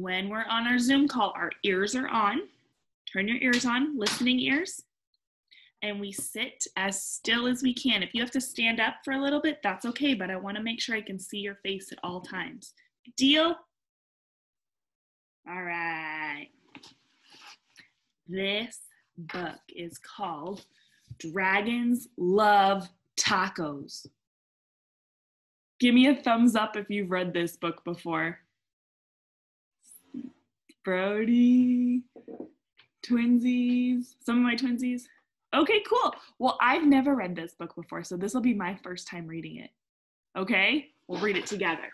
when we're on our Zoom call, our ears are on. Turn your ears on, listening ears. And we sit as still as we can. If you have to stand up for a little bit, that's okay, but I want to make sure I can see your face at all times. Deal? All right. This book is called Dragons Love Tacos. Give me a thumbs up if you've read this book before. Brody, twinsies, some of my twinsies. Okay, cool. Well, I've never read this book before, so this will be my first time reading it. Okay, we'll read it together.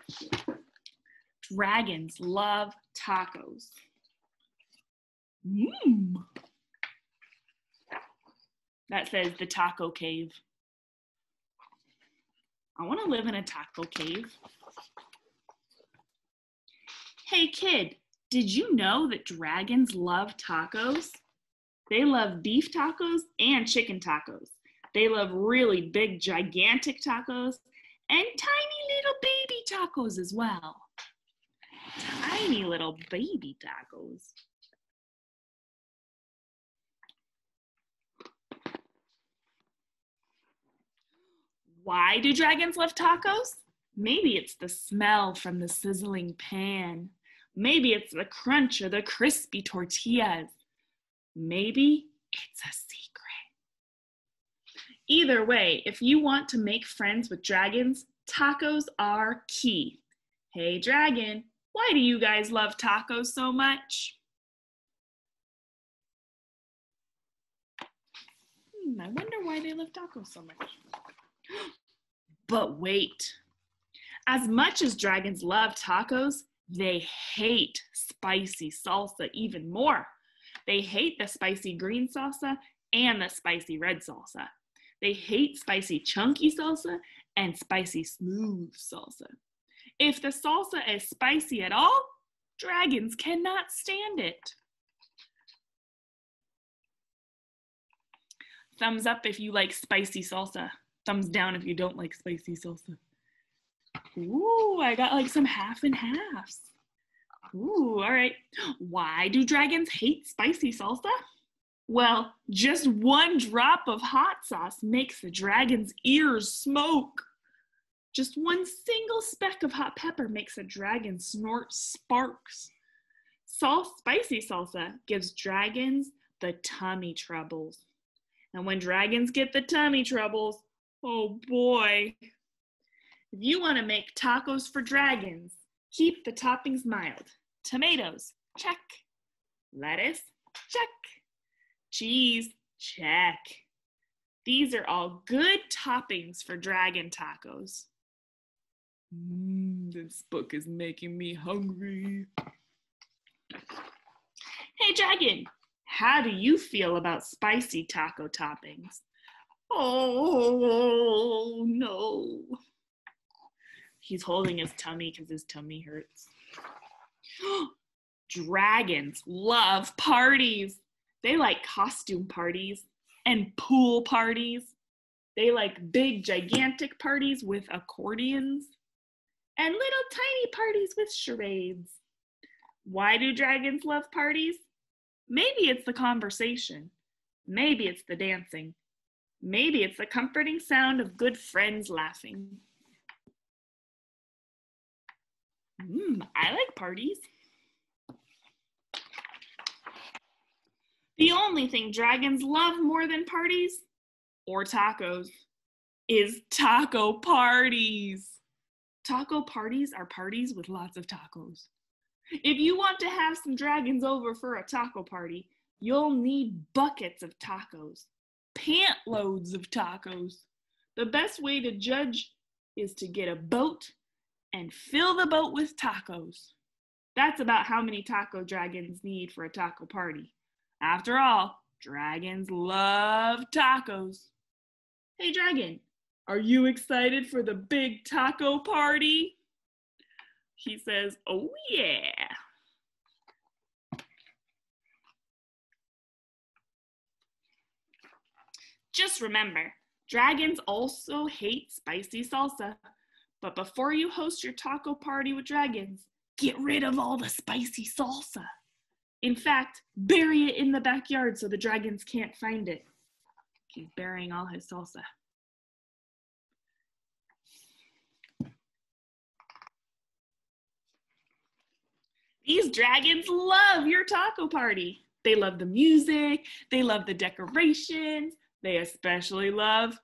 Dragons love tacos. Mmm. That says the taco cave. I want to live in a taco cave. Hey kid, did you know that dragons love tacos? They love beef tacos and chicken tacos. They love really big, gigantic tacos and tiny little baby tacos as well. Tiny little baby tacos. Why do dragons love tacos? Maybe it's the smell from the sizzling pan. Maybe it's the crunch or the crispy tortillas. Maybe it's a secret. Either way, if you want to make friends with dragons, tacos are key. Hey, dragon, why do you guys love tacos so much? Hmm, I wonder why they love tacos so much. But wait, as much as dragons love tacos, they hate spicy salsa even more. They hate the spicy green salsa and the spicy red salsa. They hate spicy chunky salsa and spicy smooth salsa. If the salsa is spicy at all, dragons cannot stand it. Thumbs up if you like spicy salsa. Thumbs down if you don't like spicy salsa. Ooh, I got like some half and halves. Ooh, all right. Why do dragons hate spicy salsa? Well, just one drop of hot sauce makes the dragon's ears smoke. Just one single speck of hot pepper makes a dragon snort sparks. Salt spicy salsa gives dragons the tummy troubles. And when dragons get the tummy troubles, oh boy. If you want to make tacos for dragons, keep the toppings mild. Tomatoes, check. Lettuce, check. Cheese, check. These are all good toppings for dragon tacos. Mm, this book is making me hungry. Hey, Dragon, how do you feel about spicy taco toppings? Oh, no. He's holding his tummy because his tummy hurts. Dragons love parties. They like costume parties and pool parties. They like big, gigantic parties with accordions and little tiny parties with charades. Why do dragons love parties? Maybe it's the conversation. Maybe it's the dancing. Maybe it's the comforting sound of good friends laughing. Mm, I like parties. The only thing dragons love more than parties or tacos is taco parties. Taco parties are parties with lots of tacos. If you want to have some dragons over for a taco party, you'll need buckets of tacos, pant loads of tacos. The best way to judge is to get a boat and fill the boat with tacos. That's about how many taco dragons need for a taco party. After all, dragons love tacos. Hey, dragon, are you excited for the big taco party? He says, Oh, yeah. Just remember, dragons also hate spicy salsa. But before you host your taco party with dragons, get rid of all the spicy salsa. In fact, bury it in the backyard so the dragons can't find it. He's burying all his salsa. These dragons love your taco party. They love the music, they love the decorations, they especially love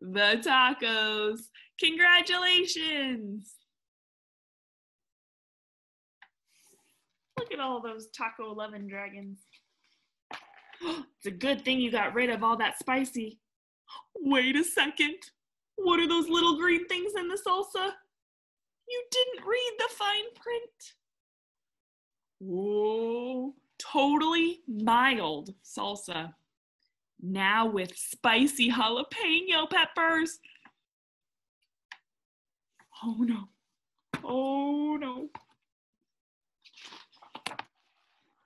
the tacos. Congratulations! Look at all those taco loving dragons. it's a good thing you got rid of all that spicy. Wait a second. What are those little green things in the salsa? You didn't read the fine print. Whoa, totally mild salsa. Now with spicy jalapeno peppers. Oh no, oh no.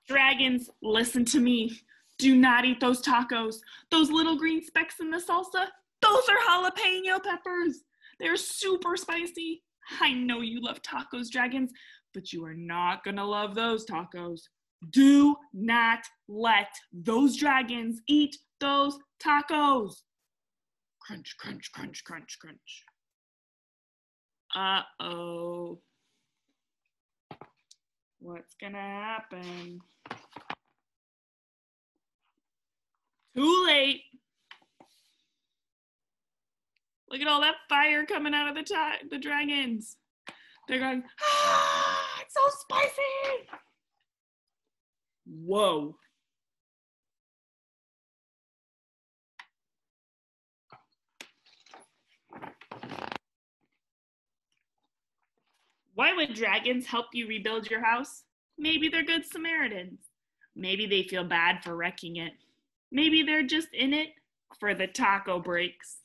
Dragons, listen to me. Do not eat those tacos. Those little green specks in the salsa, those are jalapeno peppers. They're super spicy. I know you love tacos, dragons, but you are not gonna love those tacos. Do not let those dragons eat those tacos. Crunch, crunch, crunch, crunch, crunch. Uh oh. What's gonna happen? Too late. Look at all that fire coming out of the, the dragons. They're going, ah, it's so spicy. Whoa. Why would dragons help you rebuild your house? Maybe they're good Samaritans. Maybe they feel bad for wrecking it. Maybe they're just in it for the taco breaks.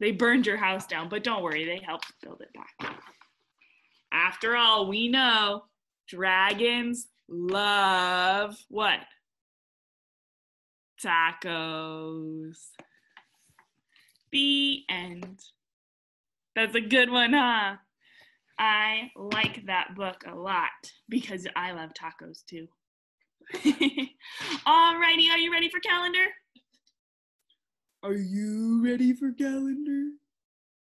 They burned your house down, but don't worry, they helped build it back. After all, we know dragons love what? Tacos. The end. That's a good one, huh? I like that book a lot because I love tacos too. Alrighty, are you ready for calendar? Are you ready for calendar?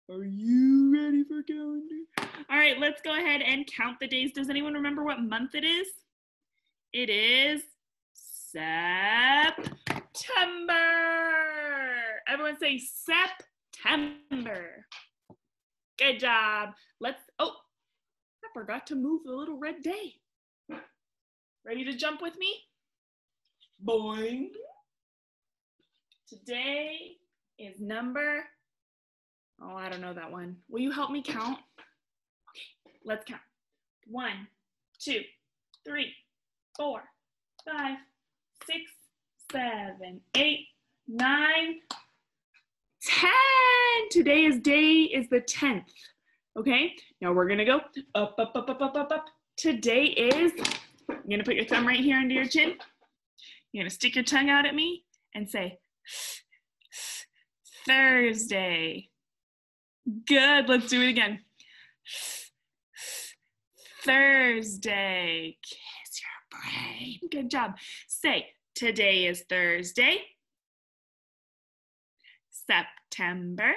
Are you ready for calendar? All right, let's go ahead and count the days. Does anyone remember what month it is? It is September. Everyone say September. Good job. Let's, oh, I forgot to move the little red day. Ready to jump with me? Boing. Today is number, oh, I don't know that one. Will you help me count? Okay, let's count. One, two, three, four, five, six, seven, eight, nine, ten. Today is day is the 10th. Okay, now we're gonna go up, up, up, up, up, up, up. Today is, you're gonna put your thumb right here under your chin. You're gonna stick your tongue out at me and say, Thursday. Good. Let's do it again. Thursday. Kiss your brain. Good job. Say, today is Thursday, September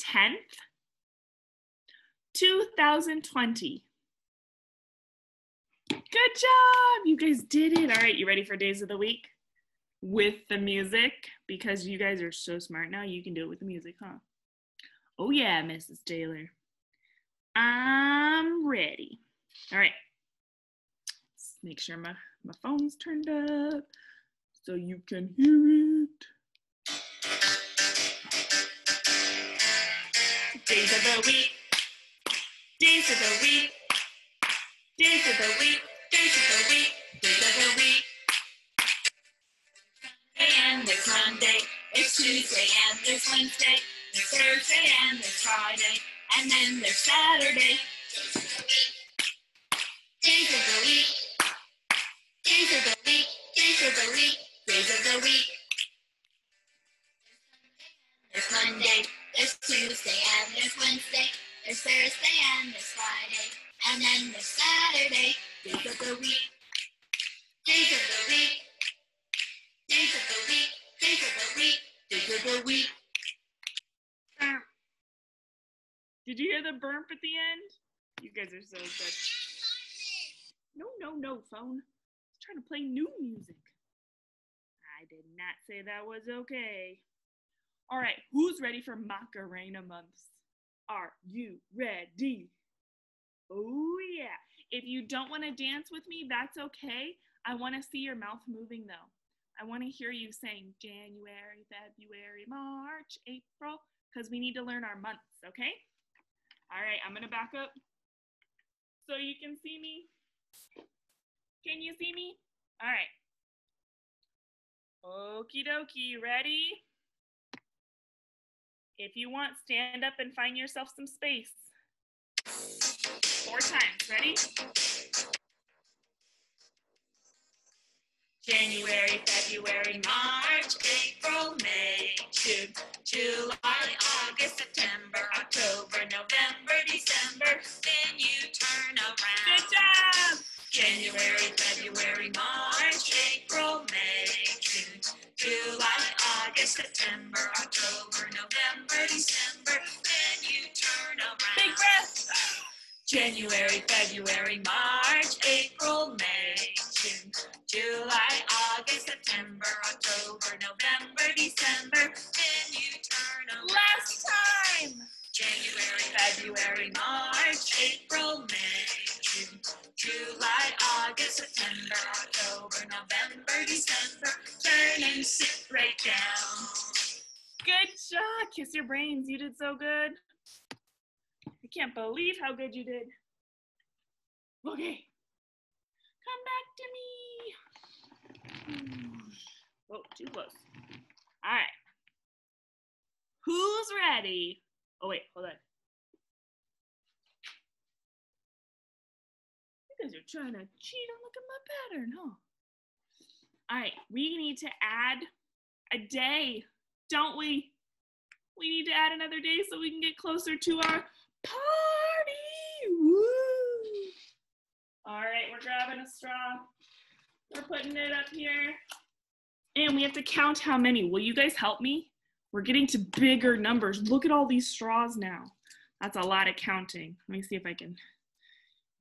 10th, 2020. Good job. You guys did it. All right, you ready for days of the week? with the music because you guys are so smart now. You can do it with the music, huh? Oh, yeah, Mrs. Taylor. I'm ready. All right. Let's make sure my, my phone's turned up so you can hear it. Days of the week. Days of the week. Days of the week. Days of the week. Days of the week and there's Monday, there's Tuesday and there's Wednesday, there's Thursday and there's Friday, and then there's Saturday. Week, days of the week, days of the week, days of the week, days of the week. Did you hear the burp at the end? You guys are so good. No, no, no, phone. I was trying to play new music. I did not say that was okay. All right, who's ready for Macarena months? Are you ready? Oh, yeah. If you don't want to dance with me, that's okay. I want to see your mouth moving though. I want to hear you saying January, February, March, April, because we need to learn our months, okay? All right, I'm going to back up so you can see me. Can you see me? All right. Okie dokie, ready? If you want, stand up and find yourself some space. Four times, ready? January, February, March, April, May, June, July, August, September, October, November, December. Then you turn around. Good job! January, February, March, April, May, June, July, August, September, October, November, December. Then you turn around. Big breath! January, February, March, April, May, June, July, August, September, October, November, December. Then you turn around. Last time! January, February, March, April, May, June, July, August, September, October, November, December. Turn and sit right down. Good job. Kiss your brains. You did so good. I can't believe how good you did. Okay. Come back to me. Oh, too close. All right. Who's ready? Oh, wait, hold on. You guys are trying to cheat and look at my pattern, huh? All right, we need to add a day, don't we? We need to add another day so we can get closer to our party. Woo! All right, we're grabbing a straw. We're putting it up here. And we have to count how many. Will you guys help me? We're getting to bigger numbers. Look at all these straws now. That's a lot of counting. Let me see if I can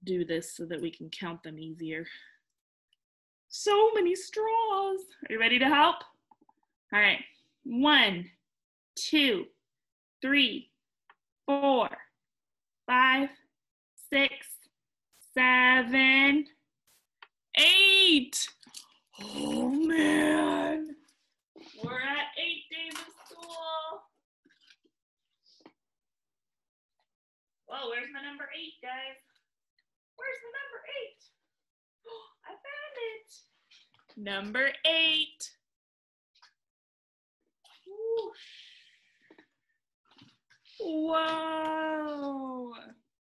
do this so that we can count them easier. So many straws. Are you ready to help? All right. One, two, three, four, five, six, seven, eight. Oh man. We're at eight days of school. Whoa, where's my number eight, guys? Where's the number eight? I found it. Number eight. Whoa.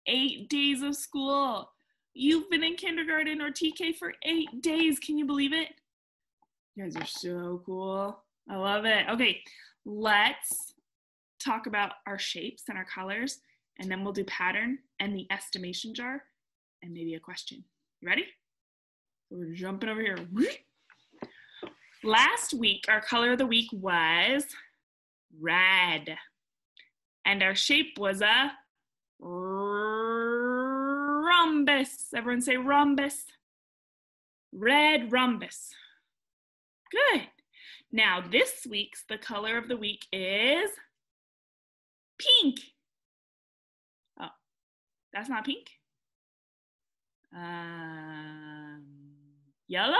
Eight days of school. You've been in kindergarten or TK for eight days. Can you believe it? You guys are so cool. I love it. Okay, let's talk about our shapes and our colors, and then we'll do pattern and the estimation jar, and maybe a question. You ready? We're jumping over here. Last week, our color of the week was red. And our shape was a rhombus. Everyone say rhombus. Red rhombus. Good. Now, this week's, the color of the week is pink. Oh, that's not pink. Um, yellow?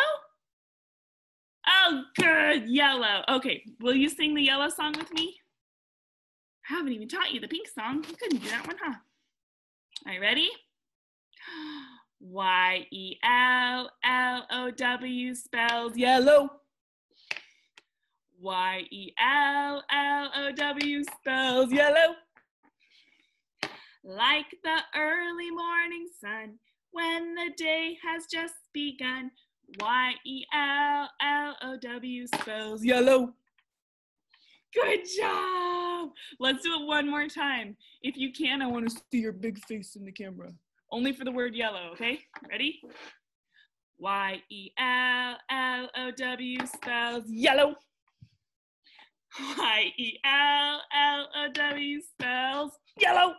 Oh, good, yellow. Okay, will you sing the yellow song with me? I haven't even taught you the pink song. You couldn't do that one, huh? Are you ready? Y E L L O W spells yellow. Y E L L O W spells yellow. Like the early morning sun when the day has just begun. Y E L L O W spells yellow. Good job. Let's do it one more time. If you can, I want to see your big face in the camera. Only for the word yellow, okay? Ready? Y E L L O W spells yellow. Y E L L O W spells yellow.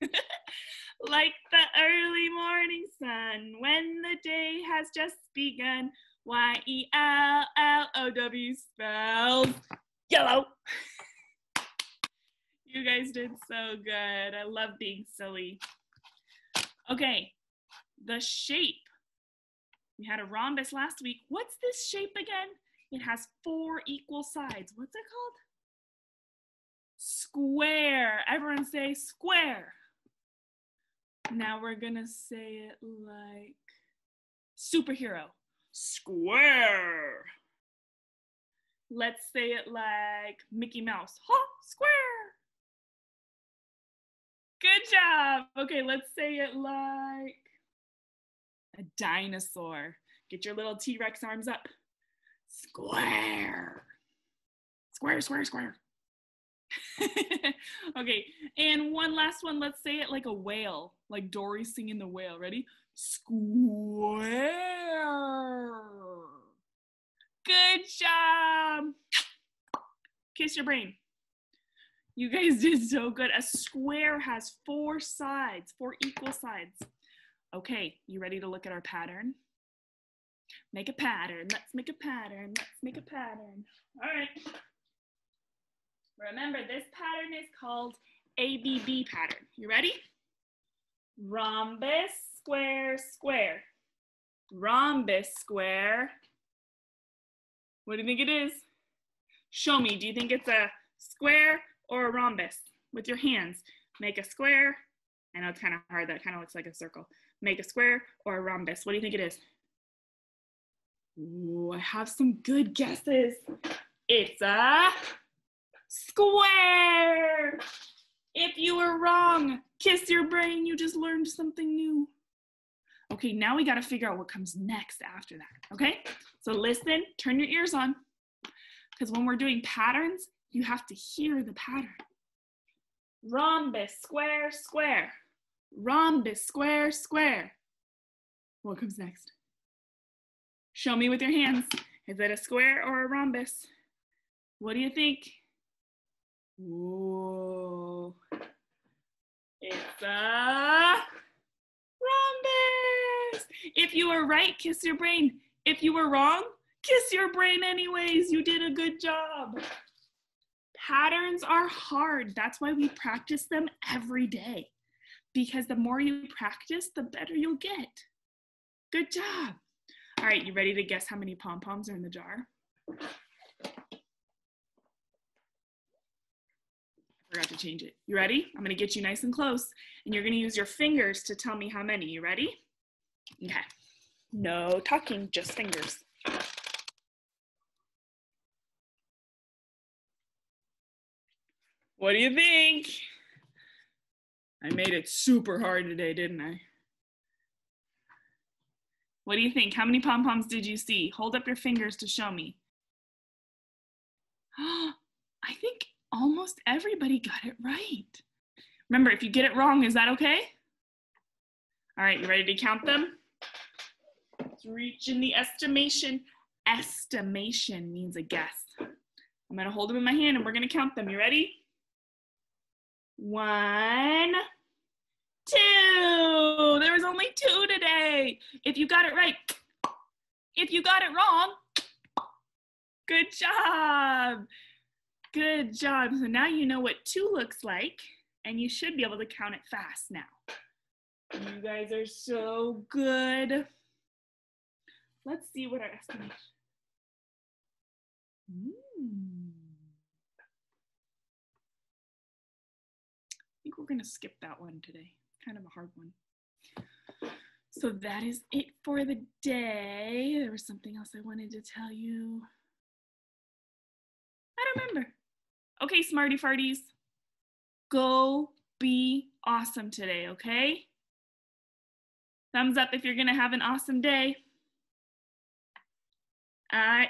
like the early morning sun when the day has just begun. Y E L L O W spells yellow. you guys did so good. I love being silly. Okay, the shape. We had a rhombus last week. What's this shape again? It has four equal sides. What's it called? Square. Everyone say square. Now we're gonna say it like superhero. Square. Let's say it like Mickey Mouse. Ha, square. Good job. Okay, let's say it like a dinosaur. Get your little T Rex arms up. Square. Square, square, square. okay, and one last one. Let's say it like a whale, like Dory singing the whale. Ready? Square. Good job. Kiss your brain. You guys did so good. A square has four sides, four equal sides. Okay, you ready to look at our pattern? Make a pattern. Let's make a pattern. Let's make a pattern. All right. Remember, this pattern is called ABB pattern. You ready? Rhombus, square, square. Rhombus, square. What do you think it is? Show me. Do you think it's a square or a rhombus? With your hands, make a square. I know it's kind of hard. That kind of looks like a circle. Make a square or a rhombus. What do you think it is? Ooh, I have some good guesses. It's a square. If you were wrong, kiss your brain. You just learned something new. Okay, now we got to figure out what comes next after that. Okay, so listen, turn your ears on. Because when we're doing patterns, you have to hear the pattern. Rhombus, square, square. Rhombus, square, square. What comes next? Show me with your hands. Is it a square or a rhombus? What do you think? Whoa. It's a rhombus. If you were right, kiss your brain. If you were wrong, kiss your brain anyways. You did a good job. Patterns are hard. That's why we practice them every day. Because the more you practice, the better you'll get. Good job. All right, you ready to guess how many pom-poms are in the jar? forgot to change it. You ready? I'm gonna get you nice and close and you're gonna use your fingers to tell me how many. You ready? Okay. No talking, just fingers. What do you think? I made it super hard today, didn't I? What do you think? How many pom-poms did you see? Hold up your fingers to show me. I think almost everybody got it right. Remember, if you get it wrong, is that okay? All right, you ready to count them? Let's reach in the estimation. Estimation means a guess. I'm gonna hold them in my hand and we're gonna count them. You ready? One, two. There was only two today. If you got it right, if you got it wrong, good job. Good job. So now you know what two looks like, and you should be able to count it fast now. You guys are so good. Let's see what our estimation. Mm. I we're gonna skip that one today. Kind of a hard one. So that is it for the day. There was something else I wanted to tell you. I don't remember. Okay, smarty farties, go be awesome today, okay? Thumbs up if you're gonna have an awesome day. Right,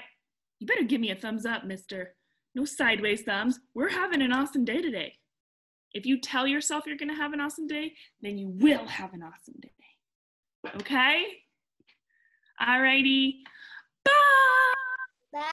you better give me a thumbs up, mister. No sideways thumbs. We're having an awesome day today. If you tell yourself you're going to have an awesome day, then you will have an awesome day. Okay? All righty. Bye.